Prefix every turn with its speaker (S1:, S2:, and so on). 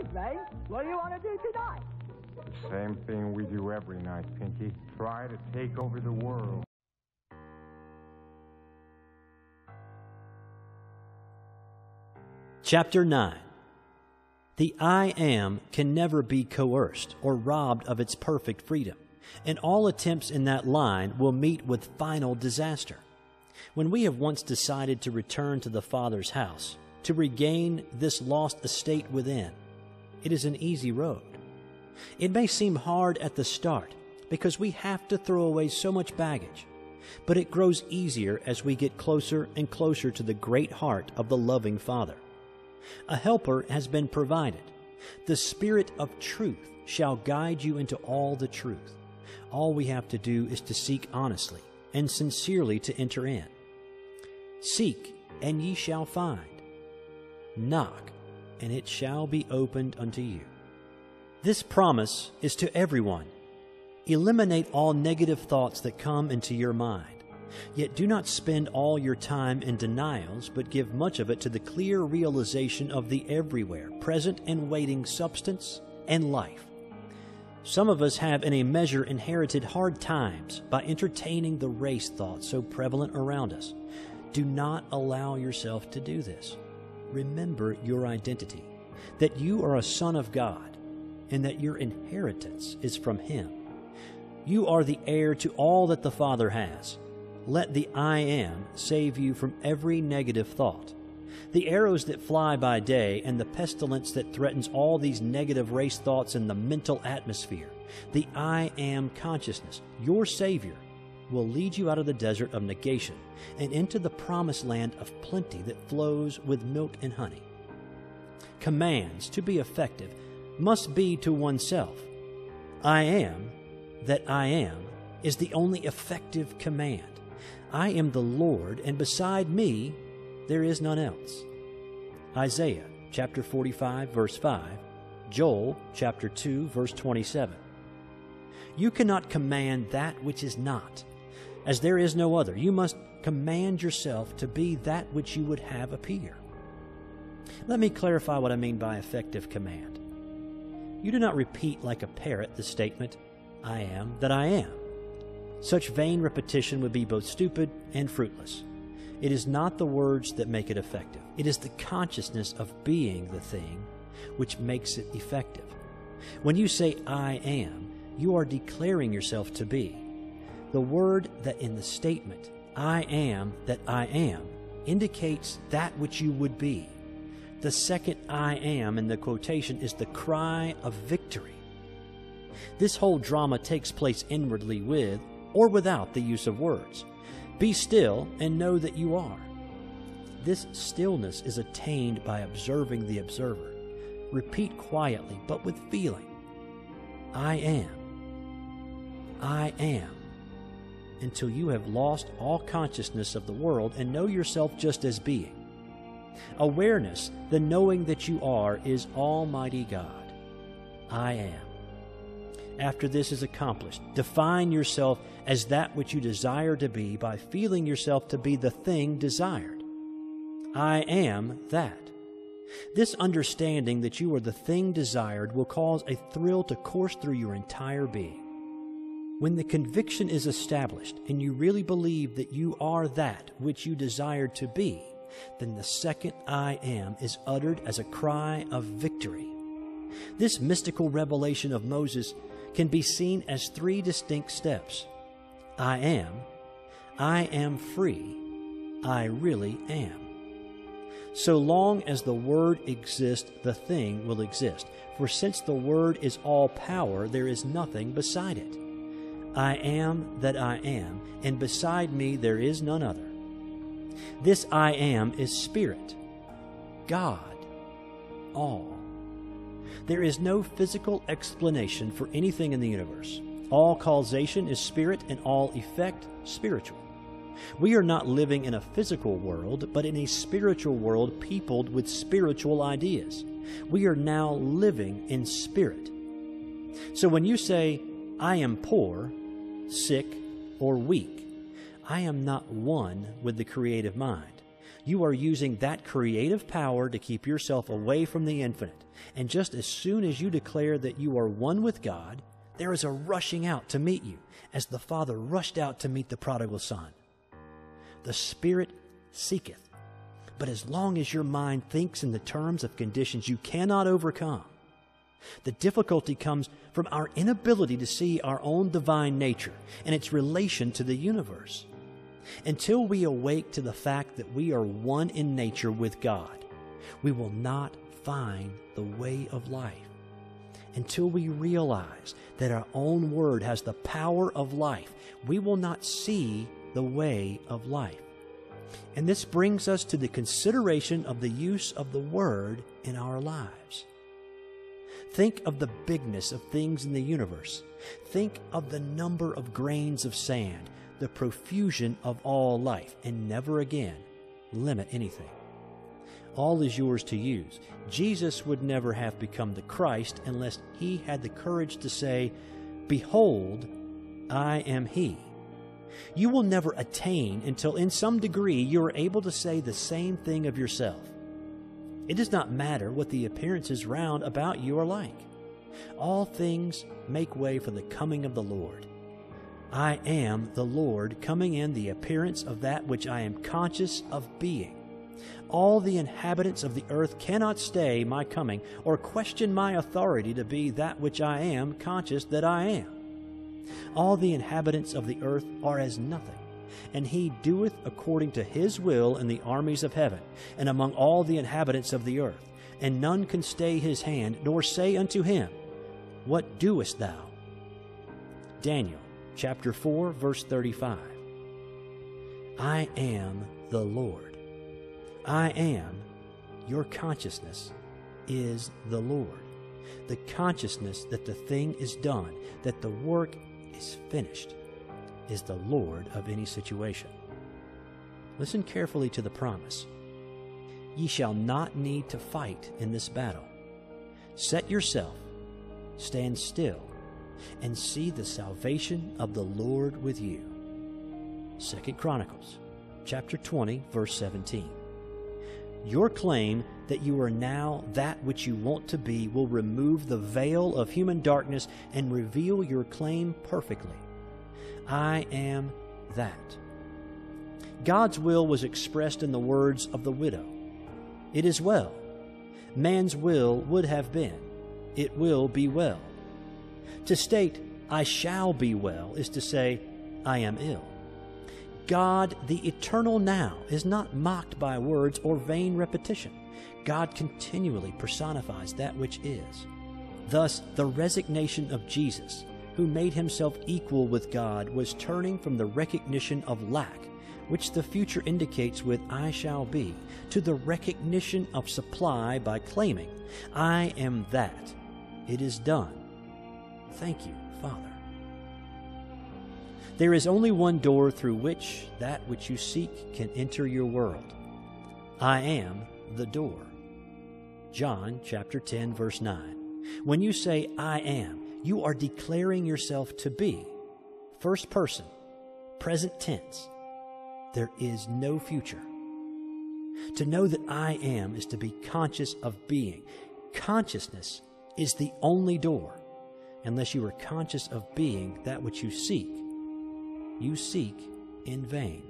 S1: is, Brain. What do you want to do tonight?
S2: The same thing we do every night, Pinky. Try to take over the world.
S3: Chapter 9 The I am can never be coerced or robbed of its perfect freedom, and all attempts in that line will meet with final disaster. When we have once decided to return to the Father's house, to regain this lost estate within, it is an easy road. It may seem hard at the start because we have to throw away so much baggage, but it grows easier as we get closer and closer to the great heart of the loving Father. A helper has been provided. The Spirit of truth shall guide you into all the truth. All we have to do is to seek honestly and sincerely to enter in. Seek, and ye shall find. Knock, and it shall be opened unto you. This promise is to everyone. Eliminate all negative thoughts that come into your mind. Yet do not spend all your time in denials, but give much of it to the clear realization of the everywhere, present and waiting substance and life. Some of us have, in a measure, inherited hard times by entertaining the race thought so prevalent around us. Do not allow yourself to do this. Remember your identity, that you are a son of God, and that your inheritance is from Him. You are the heir to all that the Father has. Let the I am save you from every negative thought. The arrows that fly by day and the pestilence that threatens all these negative race thoughts in the mental atmosphere, the I am consciousness, your Savior, will lead you out of the desert of negation and into the promised land of plenty that flows with milk and honey. Commands, to be effective, must be to oneself. I am that I am is the only effective command. I am the Lord, and beside me there is none else. Isaiah chapter 45, verse 5, Joel chapter 2, verse 27. You cannot command that which is not, as there is no other. You must command yourself to be that which you would have appear. Let me clarify what I mean by effective command. You do not repeat like a parrot the statement, I am that I am. Such vain repetition would be both stupid and fruitless. It is not the words that make it effective, it is the consciousness of being the thing which makes it effective. When you say, I am, you are declaring yourself to be. The word that in the statement, I am that I am, indicates that which you would be. The second I am in the quotation is the cry of victory. This whole drama takes place inwardly with or without the use of words. Be still and know that you are. This stillness is attained by observing the observer. Repeat quietly, but with feeling I am. I am. Until you have lost all consciousness of the world and know yourself just as being. Awareness, the knowing that you are, is Almighty God. I am. After this is accomplished, define yourself as that which you desire to be by feeling yourself to be the thing desired. I am that. This understanding that you are the thing desired will cause a thrill to course through your entire being. When the conviction is established and you really believe that you are that which you desire to be, then the second I am is uttered as a cry of victory. This mystical revelation of Moses can be seen as three distinct steps I am, I am free, I really am. So long as the Word exists, the thing will exist. For since the Word is all power, there is nothing beside it. I am that I am, and beside me there is none other. This I am is Spirit, God, all. There is no physical explanation for anything in the universe. All causation is spirit and all effect spiritual. We are not living in a physical world, but in a spiritual world peopled with spiritual ideas. We are now living in spirit. So when you say, I am poor, sick, or weak, I am not one with the creative mind. You are using that creative power to keep yourself away from the infinite. And just as soon as you declare that you are one with God, there is a rushing out to meet you, as the Father rushed out to meet the prodigal son. The Spirit seeketh. But as long as your mind thinks in the terms of conditions you cannot overcome, the difficulty comes from our inability to see our own divine nature and its relation to the universe. Until we awake to the fact that we are one in nature with God, we will not find the way of life. Until we realize that our own word has the power of life, we will not see the way of life. And this brings us to the consideration of the use of the word in our lives. Think of the bigness of things in the universe. Think of the number of grains of sand, the profusion of all life, and never again limit anything. All is yours to use. Jesus would never have become the Christ unless he had the courage to say, Behold, I am he. You will never attain until, in some degree, you are able to say the same thing of yourself. It does not matter what the appearances round about you are like. All things make way for the coming of the Lord. I am the Lord, coming in the appearance of that which I am conscious of being. All the inhabitants of the earth cannot stay my coming or question my authority to be that which I am conscious that I am. All the inhabitants of the earth are as nothing and he doeth according to his will in the armies of heaven, and among all the inhabitants of the earth. And none can stay his hand, nor say unto him, What doest thou? Daniel chapter 4, verse 35. I am the Lord. I am, your consciousness is the Lord. The consciousness that the thing is done, that the work is finished is the Lord of any situation. Listen carefully to the promise. Ye shall not need to fight in this battle. Set yourself, stand still, and see the salvation of the Lord with you. Second Chronicles chapter 20 verse 17. Your claim that you are now that which you want to be will remove the veil of human darkness and reveal your claim perfectly. I am that. God's will was expressed in the words of the widow It is well. Man's will would have been, It will be well. To state, I shall be well, is to say, I am ill. God, the eternal now, is not mocked by words or vain repetition. God continually personifies that which is. Thus, the resignation of Jesus who made himself equal with God, was turning from the recognition of lack, which the future indicates with I shall be, to the recognition of supply by claiming, I am that. It is done. Thank you, Father. There is only one door through which that which you seek can enter your world. I am the door. John chapter 10 verse 9. When you say I am, you are declaring yourself to be. First person, present tense. There is no future. To know that I am is to be conscious of being. Consciousness is the only door. Unless you are conscious of being that which you seek, you seek in vain.